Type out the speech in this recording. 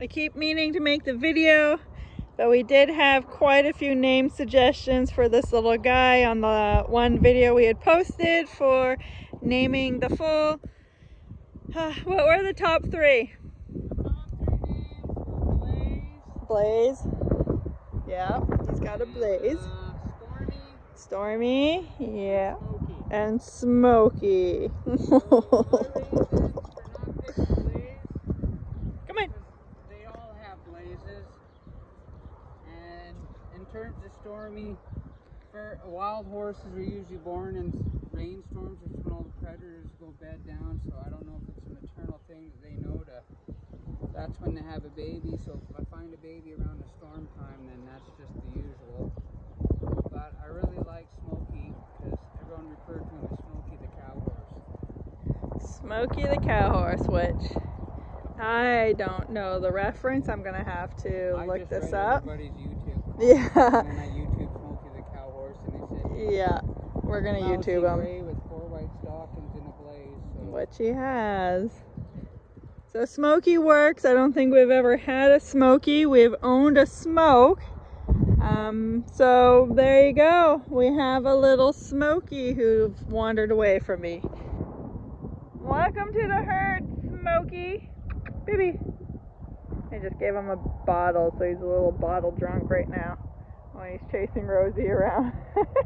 I keep meaning to make the video, but we did have quite a few name suggestions for this little guy on the one video we had posted for naming the foal. Uh, what were the top three? Blaze. Yeah, he's got a blaze. Uh, Stormy. Stormy, Yeah. Smoky. And Smoky. Come on. They all have blazes. And terms of Stormy, for wild horses are usually born in rainstorms, which when all the predators go bed down. So I don't know if it's a maternal thing that they know to. That's when they have a baby. So if I find a baby around the storm time, then that's just the usual. But I really like Smoky because everyone referred to him as Smoky the cow horse. Smoky the cow horse, which I don't know the reference. I'm gonna have to I look this up. Yeah, And then I YouTube Smoky the cow horse, and they said yeah. We're gonna YouTube him, with four white stockings in a blaze. So which he has. So Smoky works. I don't think we've ever had a Smoky. We've owned a Smoke. Um, so there you go. We have a little Smoky who wandered away from me. Welcome to the herd, Smoky. Baby. Just gave him a bottle, so he's a little bottle drunk right now when he's chasing Rosie around.